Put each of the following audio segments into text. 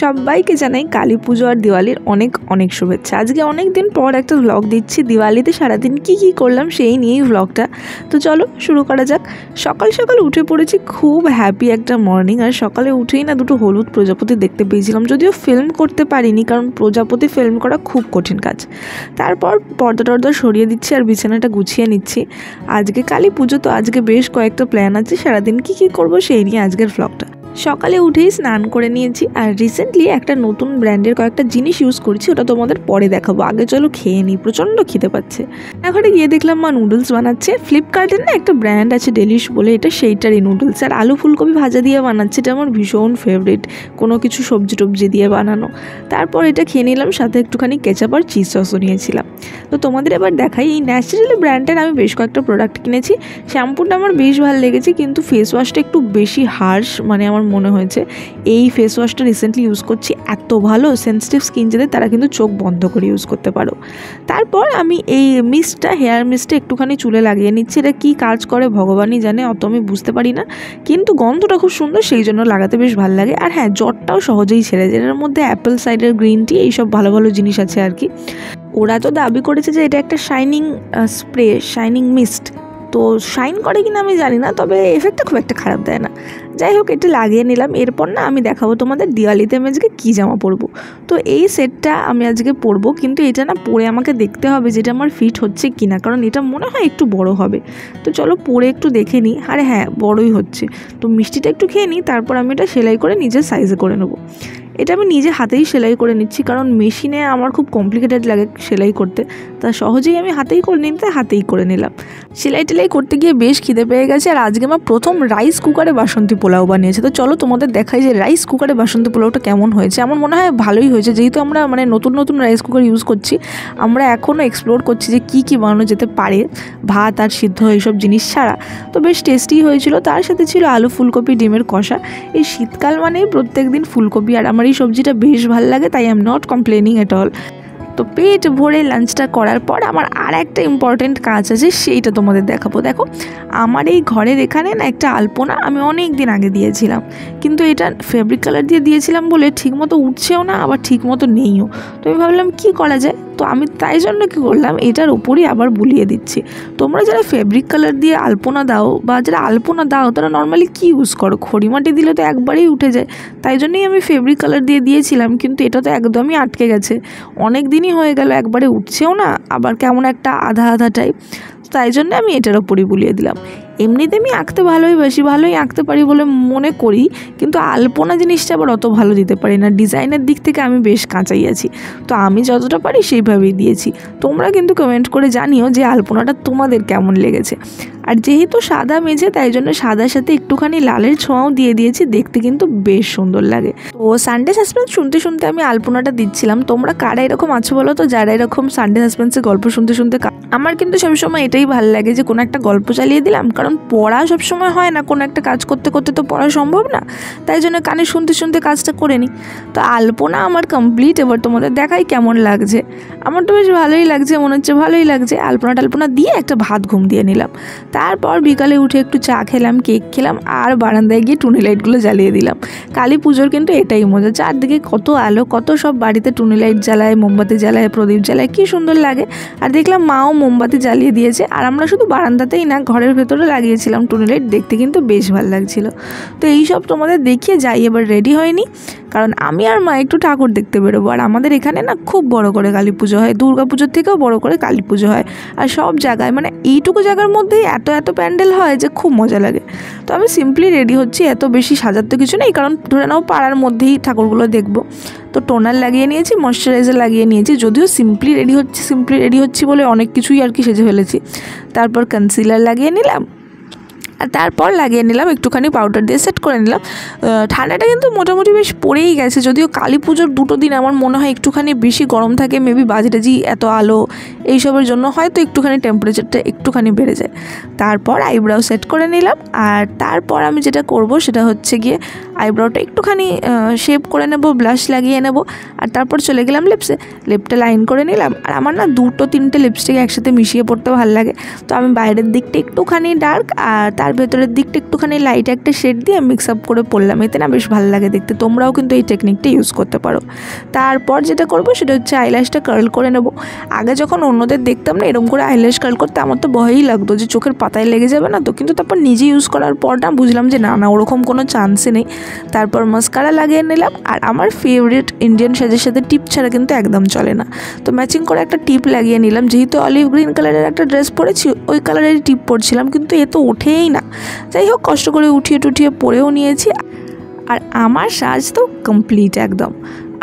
সবাইকে জানাই কালী পুজো আর দিওয়ালির অনেক অনেক শুভেচ্ছা। আজকে অনেক দিন পর একটা ভ্লগ দিচ্ছি। দিওয়ালিতে সারাদিন কি কি করলাম সেই নিয়েই ভ্লগটা তো চলো শুরু করা যাক। সকাল সকাল উঠে পড়েছি খুব হ্যাপি একটা মর্নিং আর সকালে উঠেই না দুটো হলুদ প্রজাপতি দেখতে পেয়েছিলাম। যদিও ফিল্ম করতে পারিনি কারণ প্রজাপতি ফিল্ম করা খুব কঠিন কাজ। তারপর পর্দা টর্দা সরিয়ে দিচ্ছি আর বিছানাটা গুছিয়ে নিচ্ছি। আজকে কালী পুজো তো আজকে বেশ কয়েকটা প্ল্যান আছে। সারাদিন কি কি করব সেই নিয়ে আজকের ভ্লগটা সকালে উঠেই স্নান করে নিয়েছি আর রিসেন্টলি একটা নতুন ব্র্যান্ডের কয়েকটা জিনিস ইউজ করছি, ওটা তোমাদের পরে দেখাবো। আগে চলো খেয়ে নিই, প্রচণ্ড খিদে পাচ্ছে। এখানে গিয়ে দেখলাম মা নুডলস বানাচ্ছে। ফ্লিপকার্টের না একটা ব্র্যান্ড আছে ডেলিশ বলে, এটা সেইটারই নুডলস আর আলু ফুলকপি ভাজা দিয়ে বানাচ্ছে, এটা আমার ভীষণ ফেভারিট কোনো কিছু সবজি টবজি দিয়ে বানানো। তারপর এটা খেয়ে নিলাম, সাথে একটুখানি কেচাপ আর চিজ সসও নিয়েছিলাম। তো তোমাদের এবার দেখাই, এই ন্যাচারালি ব্র্যান্ডের আমি বেশ কয়েকটা প্রোডাক্ট কিনেছি। শ্যাম্পুটা আমার বেশ ভালো লেগেছে, কিন্তু ফেস ওয়াশটা একটু বেশি হার্শ মানে আমার মনে হয়েছে, এই ফেস ওয়াশটা রিসেন্টলি ইউজ করছি, এত ভালো সেন্সিটিভ স্কিন যাদের তারা কিন্তু চোখ বন্ধ করে ইউজ করতে পারো। তারপর আমি এই মিস্টটা হেয়ার মিস্টটা একটুখানি চুলে লাগিয়ে নিচ্ছি, এটা কী কাজ করে ভগবানই জানে, অত আমি বুঝতে পারি না। কিন্তু গন্ধটা খুব সুন্দর, সেই জন্য লাগাতে বেশ ভালো লাগে। আর হ্যাঁ জ্বরটাও সহজেই ছেড়ে যায়। এটার মধ্যে অ্যাপেল সাইডার গ্রিন টি এইসব ভালো ভালো জিনিস আছে আর কি। ওরা তো দাবি করেছে যে এটা একটা শাইনিং স্প্রে শাইনিং মিস্ট তো শাইন করে কিনা আমি জানি না, তবে এফেক্টটা খুব একটা খারাপ দেয় না। যাই হোক, এটা লাগিয়ে নিলাম। এরপর না আমি দেখাবো তোমাদের দিওয়ালিতে আমি আজকে কী জামা পরবো। তো এই সেটটা আমি আজকে পরবো, কিন্তু এটা না পরে আমাকে দেখতে হবে যেটা আমার ফিট হচ্ছে কি না কারণ এটা মনে হয় একটু বড় হবে। তো চলো পরে একটু দেখে নিই। আরে হ্যাঁ বড়ই হচ্ছে। তো মিষ্টিটা একটু খেয়ে নিই, তারপর আমি এটা সেলাই করে নিজের সাইজে করে নেব। এটা আমি নিজে হাতেই সেলাই করে নিচ্ছি, কারণ মেশিনে আমার খুব কমপ্লিকেটেড লাগে সেলাই করতে। তা সহজেই আমি হাতেই করে নিতে হাতেই করে নিলাম। সেলাই টেলাই করতে গিয়ে বেশ খিদে পেয়ে গেছে, আর আজকে আমার প্রথম রাইস কুকারে বাসন্তী পোলাও বানিয়েছে। তো চলো তোমাদের দেখাই যে রাইস কুকারে বাসন্তী পোলাওটা কেমন হয়েছে। আমার মনে হয় ভালোই হয়েছে, যেহেতু আমরা মানে নতুন নতুন রাইস কুকার ইউজ করছি, আমরা এখনও এক্সপ্লোর করছি যে কী কী বানানো যেতে পারে, ভাত আর সিদ্ধ এইসব জিনিস ছাড়া। তো বেশ টেস্টি হয়েছিল, তার সাথে ছিল আলু ফুলকপি, ডিমের কষা। এই শীতকাল মানেই প্রত্যেক দিন ফুলকপি আর আমার এই সবজিটা বেশ ভালো লাগে, তাই I am not complaining at all তো পেট ভরে লাঞ্চটা করার পর আমার আর একটা ইম্পর্টেন্ট কাজ আছে, সেইটা তোমাদের দেখাবো। দেখো, আমার এই ঘরের এখানে না একটা আলপনা আমি অনেক দিন আগে দিয়েছিলাম। কিন্তু এটা ফেব্রিক কালার দিয়ে দিয়েছিলাম বলে ঠিকমতো উঠছেও না, আবার ঠিকমতো নেইও। তো আমি ভাবলাম, কী করা যায়? তো আমি তাই জন্য কী করলাম? এটার ওপরই আবার বুলিয়ে দিচ্ছি। তোমরা যারা ফেব্রিক কালার দিয়ে আলপনা দাও বা যারা আলপনা দাও, তারা নর্মালি কী ইউজ করো? খড়িমাটি দিলে তো একবারেই উঠে যায়। তাই জন্যই আমি ফেব্রিক কালার দিয়ে দিয়েছিলাম, কিন্তু এটা তো একদমই আটকে গেছে। অনেক দিনই হয়ে গেল, একবারে উঠছেও না, আবার কেমন একটা আধা আধা টাইপ তাই জন্য আমি এটার ওপরই বুলিয়ে দিলাম। এমনিতে আমি আঁকতে ভালোই, বেশি ভালোই আঁকতে পারি বলে মনে করি, কিন্তু আলপনা জিনিসটা আবার অত ভালো দিতে পারি না। ডিজাইনের দিক থেকে আমি বেশ কাঁচাই আছি। তো আমি যতটা পারি সেইভাবেই দিয়েছি। তোমরা কিন্তু কমেন্ট করে জানিও যে আলপনাটা তোমাদের কেমন লেগেছে। আর যেহেতু সাদা মেঝে, তাই জন্য সাদার সাথে একটুখানি লালের ছোঁয়াও দিয়ে দিয়েছি। দেখতে কিন্তু বেশ সুন্দর লাগে। তো সানডে সাসপেন্স শুনতে শুনতে আমি আলপনাটা দিচ্ছিলাম। তোমরা কারা এরকম আছো বলো তো? যারা এরকম সানডে সাসপেন্সে গল্প শুনতে শুনতে আমার কিন্তু সবসময় এটাই ভালো লাগে যে, কোনো একটা গল্প চালিয়ে দিলাম। কারণ পড়া সবসময় হয় না, কোনো একটা কাজ করতে করতে তো পড়া সম্ভব না। তাই জন্য কানে শুনতে শুনতে কাজটা করে নিই। তো আলপনা আমার কমপ্লিট এবার তোমাদের দেখাই কেমন লাগছে। আমার তো বেশ ভালোই লাগছে, মনে হচ্ছে ভালোই লাগছে। আলপনা টালপনা দিয়ে একটা ভাত ঘুম দিয়ে নিলাম। তারপর বিকালে উঠে একটু চা খেলাম, কেক খেলাম, আর বারান্দায় গিয়ে টুনি লাইটগুলো জ্বালিয়ে দিলাম। কালী পুজোর কিন্তু এটাই মজা, চারদিকে কত আলো, কত সব বাড়িতে টুনি লাইট জ্বালায়, মোমবাতি জ্বালায়, প্রদীপ জ্বালায়, কী সুন্দর লাগে। আর দেখলাম মাও মোমবাতি জ্বালিয়ে দিয়েছে, আর আমরা শুধু বারান্দাতেই না, ঘরের ভেতরে লাগিয়েছিলাম টুনি লাইট, দেখতে কিন্তু বেশ ভালো লাগছিল। তো এই সব তোমাদের দেখিয়ে যাই, এবার রেডি হয়নি। কারণ আমি আর মা একটু ঠাকুর দেখতে বেরোবো। আর আমাদের এখানে না খুব বড় করে কালী পুজো হয়, দুর্গা পুজোর থেকেও বড় করে কালী পুজো হয়। আর সব জায়গায় মানে এইটুকু জায়গার মধ্যেই এত এত প্যান্ডেল হয় যে খুব মজা লাগে। তো আমি সিম্পলি রেডি হচ্ছি, এত বেশি সাজার তো কিছু নেই, কারণ ধরে নাও পাড়ার মধ্যেই ঠাকুরগুলো দেখব। তো টোনার লাগিয়ে নিয়েছি ময়শ্চারাইজার লাগিয়ে নিয়েছি, যদিও সিম্পলি রেডি হচ্ছে সিম্পলি রেডি হচ্ছি বলে অনেক কিছুই আর কি সেজে ফেলেছি। তারপর কনসিলার লাগিয়ে নিলাম আর তারপর লাগিয়ে নিলাম, একটুখানি পাউডার দিয়ে সেট করে নিলাম। ঠান্ডাটা কিন্তু মোটামুটি বেশ পড়েই গেছে, যদিও কালী পুজোর দুটো দিন আমার মনে হয় একটুখানি বেশি গরম থাকে মেবি বাজেটাজি এত আলো, এইসবের জন্য হয়তো একটুখানি টেম্পারেচারটা একটুখানি বেড়ে যায়। তারপর আইব্রাউ সেট করে নিলাম, আর তারপর আমি যেটা করব সেটা হচ্ছে গিয়ে আইব্রাউটা একটুখানি শেপ করে নেব ব্লাশ লাগিয়ে নেব, আর তারপর চলে গেলাম লিপসে লিপটা লাইন করে নিলাম, আর আমার না দুটো তিনটে লিপস্টিক একসাথে মিশিয়ে পড়তে ভালো লাগে। তো আমি বাইরের দিকটা একটুখানি ডার্ক আর আর ভেতরের দিকটা একটুখানি লাইট একটা শেড দিয়ে মিক্স আপ করে পরলাম এতে না বেশ ভালো লাগে দেখতে। তোমরাও কিন্তু এই টেকনিকটা ইউজ করতে পারো। তারপর যেটা করব সেটা হচ্ছে আইল্যাশটা কার্ল করে নেব। আগে যখন অন্যদের দেখতাম না, এরকম করে আইল্যাশ কার্ল করতে আমার তো ভয়ই লাগতো যে চোখের পাতায় লেগে যাবে না তো। কিন্তু তারপর নিজে ইউজ করার পর না বুঝলাম যে না না, ওরকম কোনো চান্সই নেই। তারপর মাস্কারা লাগিয়ে নিলাম। আর আমার ফেভারিট ইন্ডিয়ান সাজের সাথে টিপ ছাড়া কিন্তু একদম চলে না। তো ম্যাচিং করে একটা টিপ লাগিয়ে নিলাম। যেহেতু অলিভ গ্রিন কালারের একটা ড্রেস পরেছি, ওই কালারের টিপ পরছিলাম। কিন্তু এ তো ওঠেই না। যাই হোক কষ্ট করে উঠিয়ে টুঠিয়ে পরেও নিয়েছি। আর আমার সাজ তো কমপ্লিট একদম।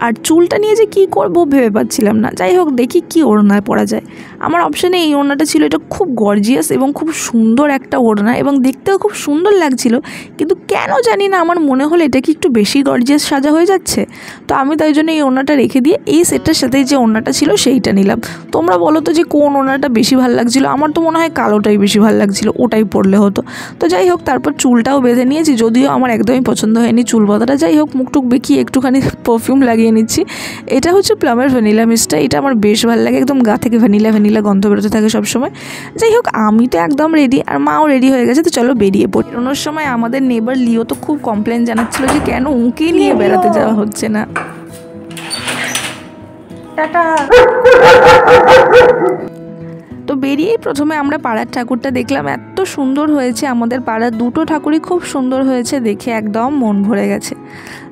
আর চুলটা নিয়ে যে কী করব ভেবে পাচ্ছিলাম না। যাই হোক, দেখি কি ওড়নায় পরা যায়। আমার অপশানে এই ওড়নাটা ছিল, এটা খুব গর্জিয়াস এবং খুব সুন্দর একটা ওড়না এবং দেখতেও খুব সুন্দর লাগছিল। কিন্তু কেন জানি না, আমার মনে হলো এটা কি একটু বেশি গর্জিয়াস সাজা হয়ে যাচ্ছে। তো আমি তাই জন্য এই ওড়নাটা রেখে দিয়ে এই সেটটার সাথে যে ওড়নাটা ছিল, সেইটা নিলাম। তোমরা বলো তো যে কোন ওড়নাটা বেশি ভালো লাগছিল? আমার তো মনে হয় কালোটাই বেশি ভালো লাগছিল, ওটাই পরলে হতো। তো যাই হোক, তারপর চুলটাও বেঁধে নিয়েছি, যদিও আমার একদমই পছন্দ হয়নি চুল বাঁধাটা। যাই হোক মুখটুক বেঁকিয়ে একটুখানি পারফিউম লাগিয়ে নিচ্ছি। এটা হচ্ছে প্লামের ভ্যানিলা মিস্টটা এটা আমার বেশ ভালো লাগে। একদম গা থেকে ভ্যানিলা ভ্যানিলা গন্ধ বেরোতে থাকে সবসময়। যাই হোক আমি তো একদম রেডি আর মাও রেডি হয়ে গেছে তো চলো বেরিয়ে পড়ি। বেরোনোর সময় আমাদের নেবার লিও তো খুব কমপ্লেন জানাচ্ছিল যে কেন উঁকে নিয়ে বেড়াতে যাওয়া হচ্ছে না। টাটা। তো বেরিয়েই প্রথমে আমরা পাড়ার ঠাকুরটা দেখলাম। এত সুন্দর হয়েছে, আমাদের পাড়ার দুটো ঠাকুরই খুব সুন্দর হয়েছে দেখে একদম মন ভরে গেছে।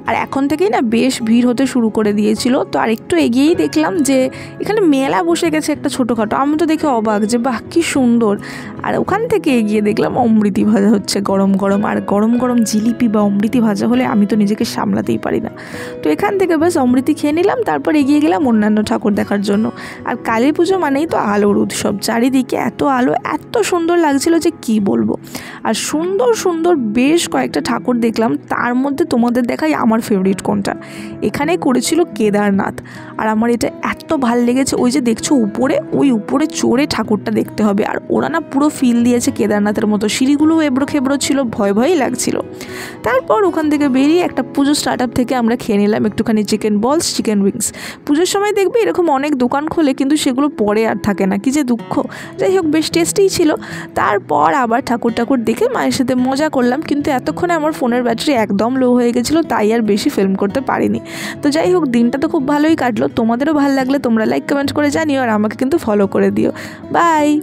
আর এখন থেকেই না বেশ ভিড় হতে শুরু করে দিয়েছিল। তো আর একটু এগিয়েই দেখলাম যে এখানে মেলা বসে গেছে একটা ছোটোখাটো। আমি তো দেখে অবাক যে বাহ, কী সুন্দর। আর ওখান থেকে এগিয়ে দেখলাম অমৃতি ভাজা হচ্ছে গরম গরম। আর গরম গরম জিলিপি বা অমৃতি ভাজা হলে আমি তো নিজেকে সামলাতেই পারি না। তো এখান থেকে বেশ অমৃতি খেয়ে নিলাম, তারপর এগিয়ে গেলাম অন্যান্য ঠাকুর দেখার জন্য। আর কালী পুজো মানেই তো আলোর উৎসব। চারিদিকে এত আলো, এত সুন্দর লাগছিল যে কি বলব? আর সুন্দর সুন্দর বেশ কয়েকটা ঠাকুর দেখলাম, তার মধ্যে তোমাদের দেখাই আমার ফেভারিট কোনটা। এখানে করেছিল কেদারনাথ। আর আমার এটা এত ভালো লেগেছে, ওই যে দেখছ উপরে, ওই উপরে চড়ে ঠাকুরটা দেখতে হবে। আর ওরা না পুরো ফিল দিয়েছে কেদারনাথের মতো। সিঁড়িগুলো এবড়ো খেবড়ো ছিল, ভয় ভয়ই লাগছিল। তারপর ওখান থেকে বেরিয়ে একটা পুজো স্টার্ট আপ থেকে আমরা খেয়ে নিলাম একটুখানি চিকেন বলস চিকেন উইংস পুজোর সময় দেখবে এরকম অনেক দোকান খোলে, কিন্তু সেগুলো পরে আর থাকে না। কি যে দুঃখ। যাই হোক, বেশ টেস্টিই ছিল। তারপর আবার ঠাকুর ঠাকুর দেখে মায়ের সাথে মজা করলাম। কিন্তু এতক্ষণে আমার ফোনের ব্যাটারি একদম লো হয়ে গেছিল, তাই আর বেশি ফিল্ম করতে পারিনি। তো যাই হোক, দিনটা তো খুব ভালোই কাটলো। তোমাদেরও ভালো লাগলে তোমরা লাইক কমেন্ট করে জানিও আর আমাকে কিন্তু ফলো করে দিও। বাই